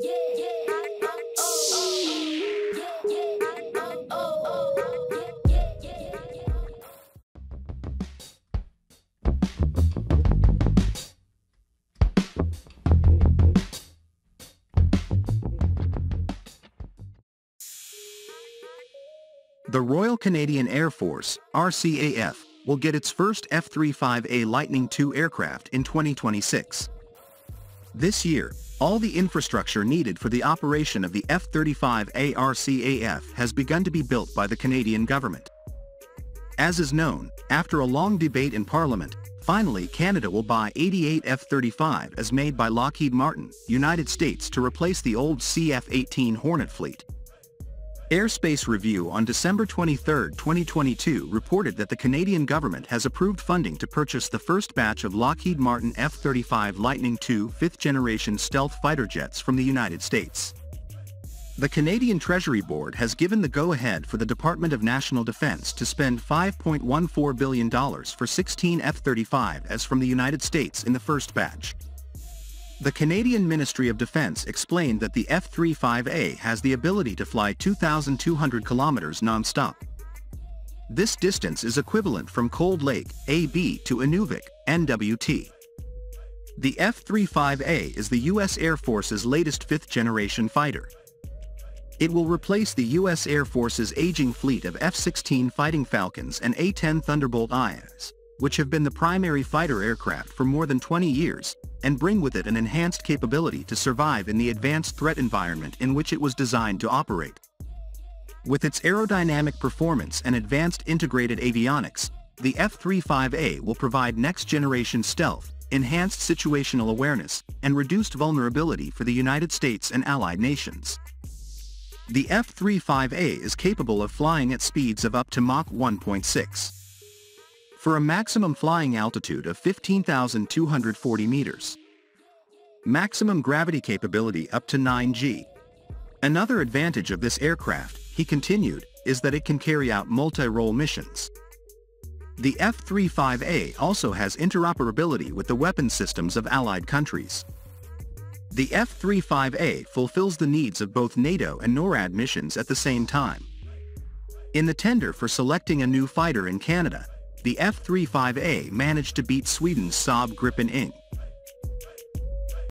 The Royal Canadian Air Force, RCAF, will get its first F-35A Lightning II aircraft in 2026. This year, all the infrastructure needed for the operation of the F-35A RCAF has begun to be built by the Canadian government. As is known, after a long debate in Parliament, finally Canada will buy 88 F-35As made by Lockheed Martin, United States to replace the old CF-18 Hornet fleet. Airspace Review on December 23, 2022 reported that the Canadian government has approved funding to purchase the first batch of Lockheed Martin F-35 Lightning II fifth-generation stealth fighter jets from the United States. The Canadian Treasury Board has given the go-ahead for the Department of National Defence to spend $5.14 billion for 16 F-35As from the United States in the first batch. The Canadian Ministry of Defence explained that the F-35A has the ability to fly 2,200 kilometers non-stop. This distance is equivalent from Cold Lake, AB to Inuvik, NWT. The F-35A is the U.S. Air Force's latest fifth-generation fighter. It will replace the U.S. Air Force's aging fleet of F-16 Fighting Falcons and A-10 Thunderbolt IS which have been the primary fighter aircraft for more than 20 years, and bring with it an enhanced capability to survive in the advanced threat environment in which it was designed to operate. With its aerodynamic performance and advanced integrated avionics, the F-35A will provide next-generation stealth, enhanced situational awareness, and reduced vulnerability for the United States and allied nations. The F-35A is capable of flying at speeds of up to Mach 1.6 for a maximum flying altitude of 15,240 meters. Maximum gravity capability up to 9G. Another advantage of this aircraft, he continued, is that it can carry out multi-role missions. The F-35A also has interoperability with the weapon systems of allied countries. The F-35A fulfills the needs of both NATO and NORAD missions at the same time. In the tender for selecting a new fighter in Canada, the F-35A managed to beat Sweden's Saab Gripen Ing.